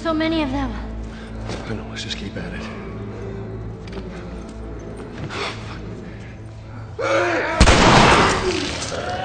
so many of them. I know, let's just keep at it. Oh,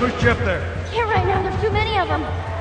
you up there. Can't right now, there's too many of them.